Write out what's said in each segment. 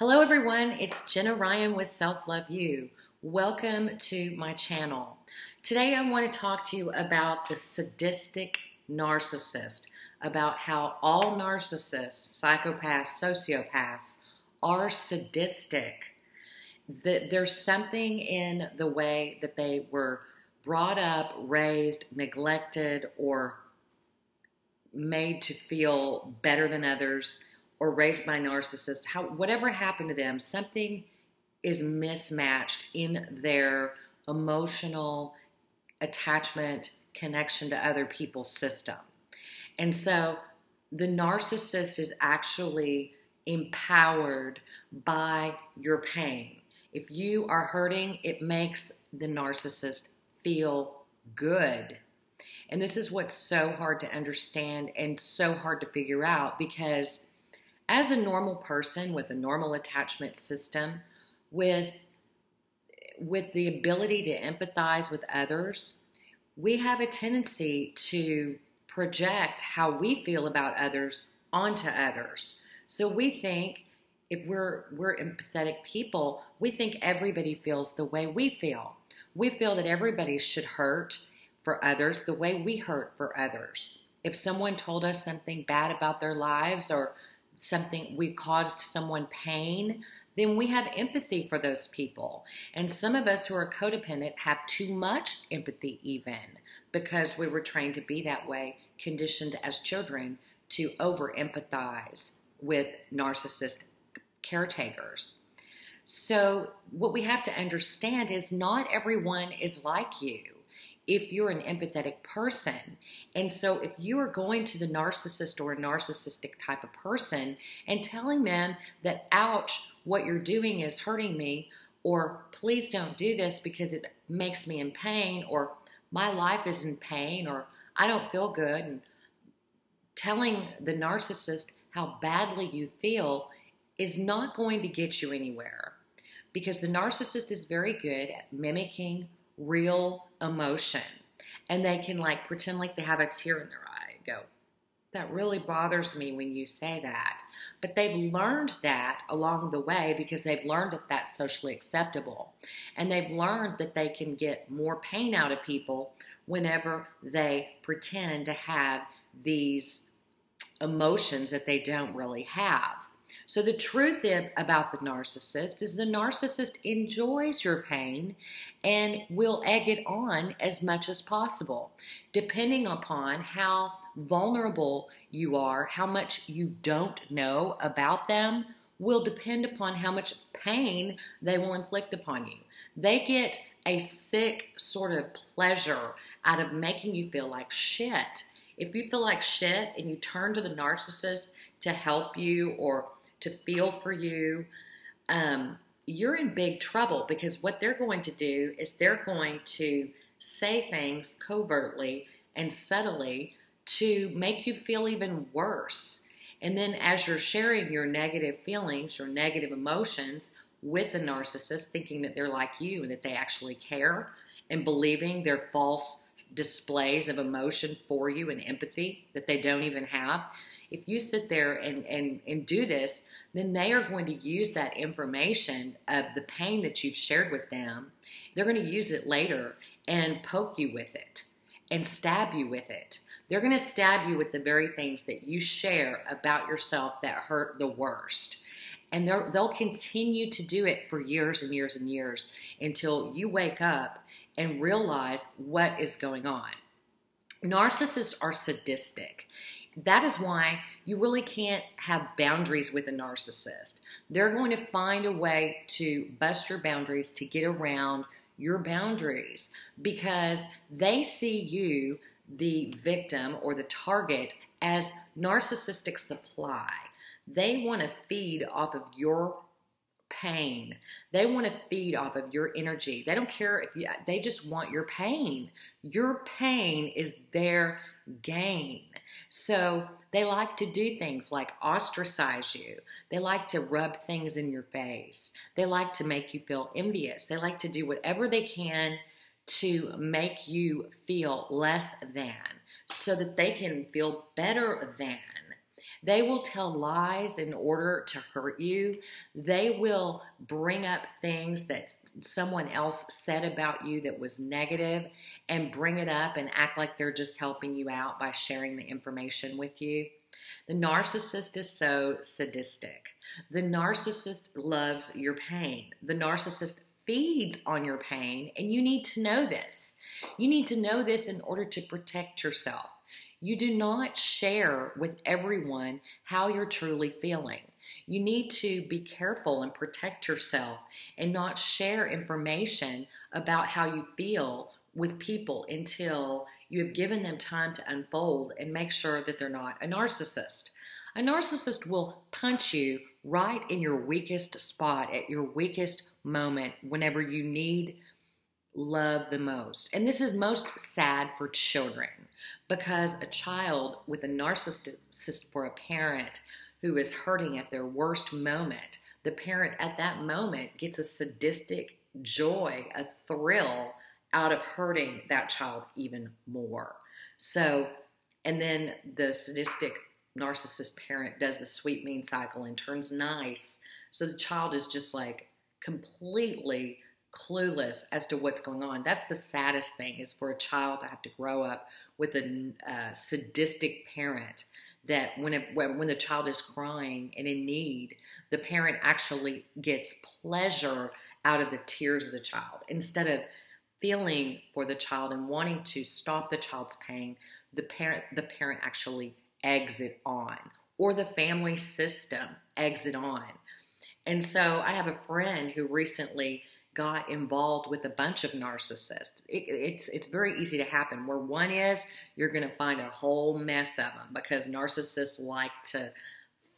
Hello, everyone. It's Jenna Ryan with SelfLoveU. Welcome to my channel. Today, I want to talk to you about the sadistic narcissist, about how all narcissists, psychopaths, sociopaths are sadistic. That there's something in the way that they were brought up, raised, neglected, or made to feel better than others or raised by narcissists, how whatever happened to them, something is mismatched in their emotional attachment connection to other people's system. And so the narcissist is actually empowered by your pain. If you are hurting, it makes the narcissist feel good. And this is what's so hard to understand and so hard to figure out because as a normal person with a normal attachment system, with with the ability to empathize with others, we have a tendency to project how we feel about others onto others. So we think if we're we're empathetic people, we think everybody feels the way we feel. We feel that everybody should hurt for others the way we hurt for others. If someone told us something bad about their lives or something we caused someone pain, then we have empathy for those people. And some of us who are codependent have too much empathy, even because we were trained to be that way, conditioned as children to over empathize with narcissist caretakers. So, what we have to understand is not everyone is like you if you're an empathetic person. And so, if you are going to the narcissist or a narcissistic type of person and telling them that, ouch, what you're doing is hurting me, or please don't do this because it makes me in pain, or my life is in pain, or I don't feel good, and telling the narcissist how badly you feel is not going to get you anywhere because the narcissist is very good at mimicking real emotion. And they can like pretend like they have a tear in their eye go, that really bothers me when you say that. But they've learned that along the way because they've learned that that's socially acceptable. And they've learned that they can get more pain out of people whenever they pretend to have these emotions that they don't really have. So the truth about the narcissist is the narcissist enjoys your pain and will egg it on as much as possible, depending upon how vulnerable you are, how much you don't know about them will depend upon how much pain they will inflict upon you. They get a sick sort of pleasure out of making you feel like shit. If you feel like shit and you turn to the narcissist to help you or to feel for you, um, you're in big trouble because what they're going to do is they're going to say things covertly and subtly to make you feel even worse. And then as you're sharing your negative feelings, your negative emotions with the narcissist, thinking that they're like you and that they actually care, and believing their false displays of emotion for you and empathy that they don't even have, if you sit there and, and, and do this, then they are going to use that information of the pain that you've shared with them. They're going to use it later and poke you with it and stab you with it. They're going to stab you with the very things that you share about yourself that hurt the worst. And they'll continue to do it for years and years and years until you wake up and realize what is going on. Narcissists are sadistic. That is why you really can't have boundaries with a narcissist. They're going to find a way to bust your boundaries to get around your boundaries because they see you, the victim or the target, as narcissistic supply. They want to feed off of your pain. They want to feed off of your energy. They don't care if you, they just want your pain. Your pain is their gain. So they like to do things like ostracize you. They like to rub things in your face. They like to make you feel envious. They like to do whatever they can to make you feel less than so that they can feel better than. They will tell lies in order to hurt you. They will bring up things that someone else said about you that was negative and bring it up and act like they're just helping you out by sharing the information with you. The narcissist is so sadistic. The narcissist loves your pain. The narcissist feeds on your pain, and you need to know this. You need to know this in order to protect yourself. You do not share with everyone how you're truly feeling. You need to be careful and protect yourself and not share information about how you feel with people until you have given them time to unfold and make sure that they're not a narcissist. A narcissist will punch you right in your weakest spot at your weakest moment whenever you need love the most. And this is most sad for children because a child with a narcissist for a parent who is hurting at their worst moment, the parent at that moment gets a sadistic joy, a thrill out of hurting that child even more. So, and then the sadistic narcissist parent does the sweet mean cycle and turns nice. So the child is just like completely clueless as to what's going on. That's the saddest thing is for a child to have to grow up with a uh, sadistic parent that when, it, when the child is crying and in need, the parent actually gets pleasure out of the tears of the child instead of feeling for the child and wanting to stop the child's pain. The parent the parent actually exit on or the family system exit on. And so I have a friend who recently got involved with a bunch of narcissists. It, it's it's very easy to happen. Where one is, you're going to find a whole mess of them because narcissists like to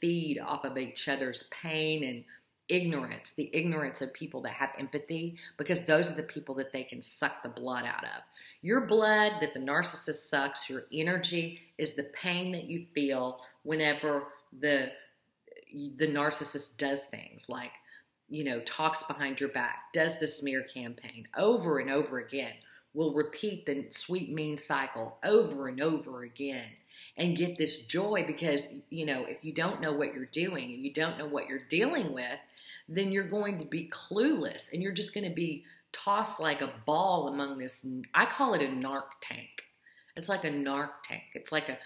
feed off of each other's pain and ignorance, the ignorance of people that have empathy, because those are the people that they can suck the blood out of. Your blood that the narcissist sucks, your energy is the pain that you feel whenever the the narcissist does things like you know, talks behind your back, does the smear campaign over and over again, will repeat the sweet mean cycle over and over again and get this joy because, you know, if you don't know what you're doing and you don't know what you're dealing with, then you're going to be clueless and you're just going to be tossed like a ball among this. I call it a narc tank. It's like a narc tank. It's like a,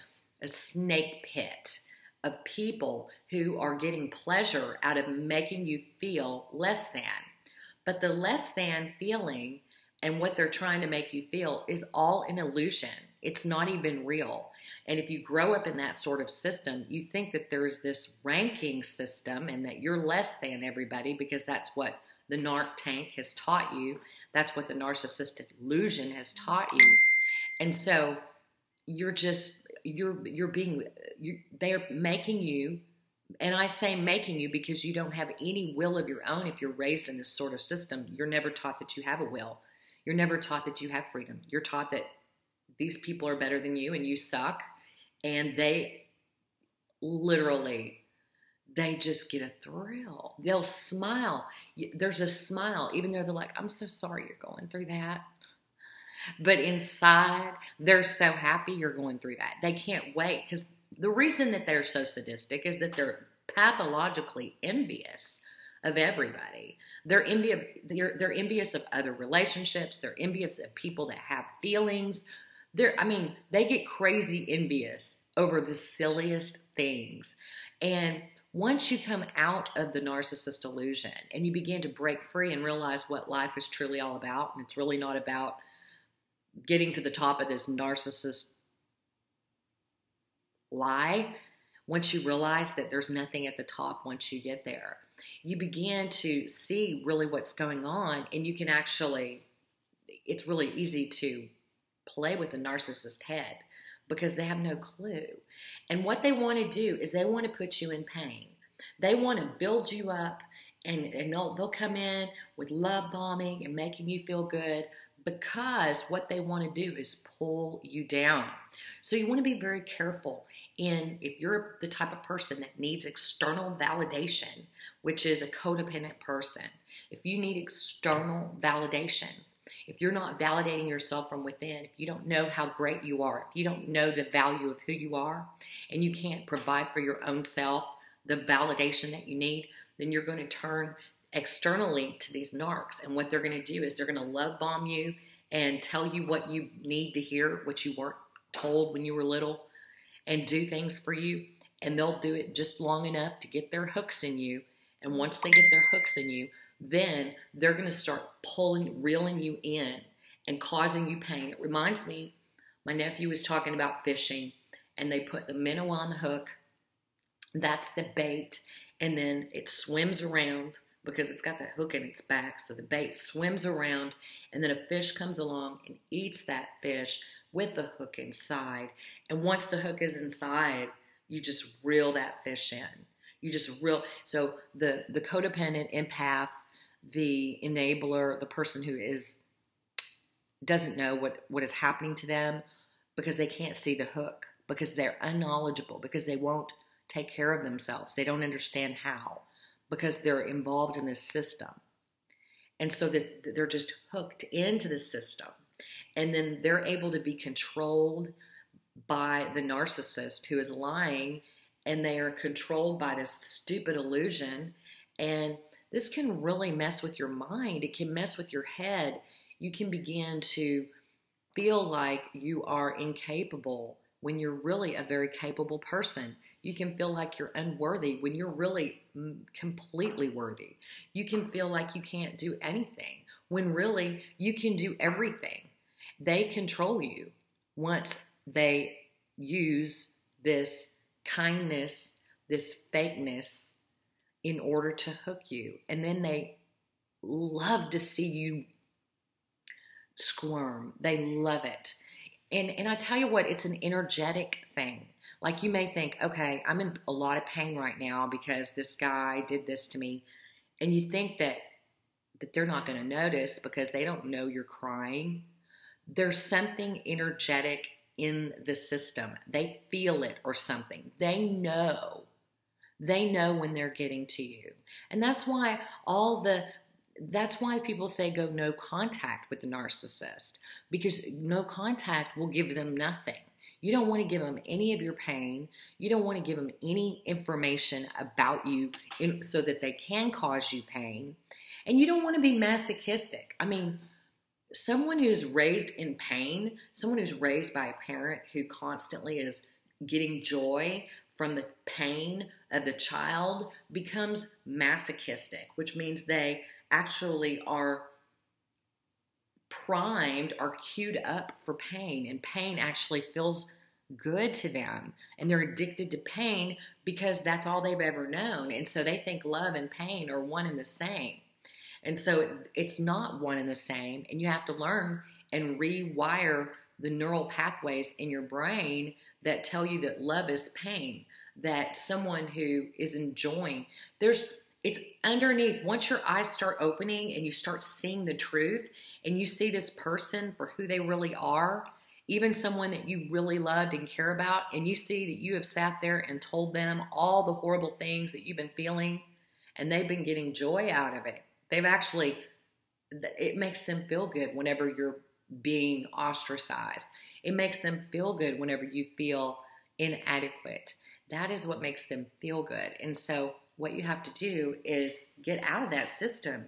a snake pit of people who are getting pleasure out of making you feel less than. But the less than feeling and what they're trying to make you feel is all an illusion. It's not even real. And if you grow up in that sort of system, you think that there's this ranking system and that you're less than everybody because that's what the narc tank has taught you. That's what the narcissistic illusion has taught you. And so you're just you're you're being you, they're making you and I say making you because you don't have any will of your own if you're raised in this sort of system. You're never taught that you have a will. You're never taught that you have freedom. You're taught that these people are better than you and you suck. And they literally, they just get a thrill. They'll smile. There's a smile, even though they're like, I'm so sorry you're going through that. But inside, they're so happy you're going through that. They can't wait because the reason that they're so sadistic is that they're pathologically envious of everybody. They're envious. They're, they're envious of other relationships. They're envious of people that have feelings. They're, I mean, they get crazy envious over the silliest things. And once you come out of the narcissist illusion and you begin to break free and realize what life is truly all about, and it's really not about getting to the top of this narcissist lie, once you realize that there's nothing at the top once you get there, you begin to see really what's going on, and you can actually, it's really easy to play with the narcissist head because they have no clue. And what they want to do is they want to put you in pain. They want to build you up and, and they'll, they'll come in with love bombing and making you feel good because what they want to do is pull you down. So you want to be very careful in if you're the type of person that needs external validation, which is a codependent person. If you need external validation, if you're not validating yourself from within, if you don't know how great you are, if you don't know the value of who you are, and you can't provide for your own self the validation that you need, then you're going to turn externally to these narcs. And what they're going to do is they're going to love bomb you and tell you what you need to hear, what you weren't told when you were little, and do things for you. And they'll do it just long enough to get their hooks in you. And once they get their hooks in you, then they're going to start pulling, reeling you in and causing you pain. It reminds me, my nephew was talking about fishing, and they put the minnow on the hook. That's the bait, and then it swims around because it's got that hook in its back. So the bait swims around, and then a fish comes along and eats that fish with the hook inside. And once the hook is inside, you just reel that fish in. You just reel. So the the codependent empath the enabler, the person who is doesn't know what what is happening to them because they can't see the hook because they're unknowledgeable because they won't take care of themselves. They don't understand how because they're involved in this system. And so that they're just hooked into the system. And then they're able to be controlled by the narcissist who is lying and they are controlled by this stupid illusion and this can really mess with your mind. It can mess with your head. You can begin to feel like you are incapable when you're really a very capable person. You can feel like you're unworthy when you're really mm, completely worthy. You can feel like you can't do anything when really you can do everything. They control you once they use this kindness, this fakeness, in order to hook you. And then they love to see you squirm. They love it. And and I tell you what, it's an energetic thing. Like you may think, okay, I'm in a lot of pain right now because this guy did this to me. And you think that that they're not going to notice because they don't know you're crying. There's something energetic in the system. They feel it or something. They know they know when they're getting to you. And that's why all the that's why people say go no contact with the narcissist because no contact will give them nothing. You don't want to give them any of your pain. You don't want to give them any information about you in, so that they can cause you pain. And you don't want to be masochistic. I mean, someone who's raised in pain, someone who's raised by a parent who constantly is getting joy from the pain of the child becomes masochistic, which means they actually are primed, are queued up for pain, and pain actually feels good to them. And they're addicted to pain because that's all they've ever known. And so they think love and pain are one and the same. And so it's not one and the same. And you have to learn and rewire the neural pathways in your brain that tell you that love is pain, that someone who is enjoying, there's it's underneath. Once your eyes start opening and you start seeing the truth and you see this person for who they really are, even someone that you really loved and care about, and you see that you have sat there and told them all the horrible things that you've been feeling, and they've been getting joy out of it. They've actually, it makes them feel good whenever you're being ostracized. It makes them feel good whenever you feel inadequate. That is what makes them feel good. And so, what you have to do is get out of that system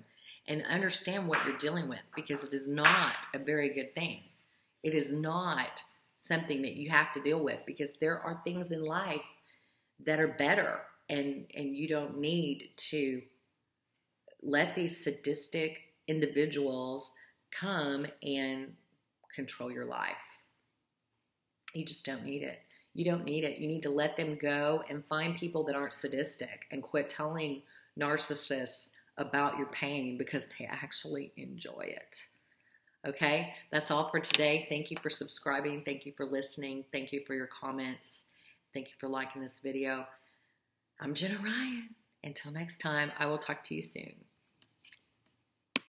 and understand what you're dealing with because it is not a very good thing. It is not something that you have to deal with because there are things in life that are better and and you don't need to let these sadistic individuals come and control your life. You just don't need it. You don't need it. You need to let them go and find people that aren't sadistic and quit telling narcissists about your pain because they actually enjoy it. Okay, that's all for today. Thank you for subscribing. Thank you for listening. Thank you for your comments. Thank you for liking this video. I'm Jenna Ryan. Until next time, I will talk to you soon.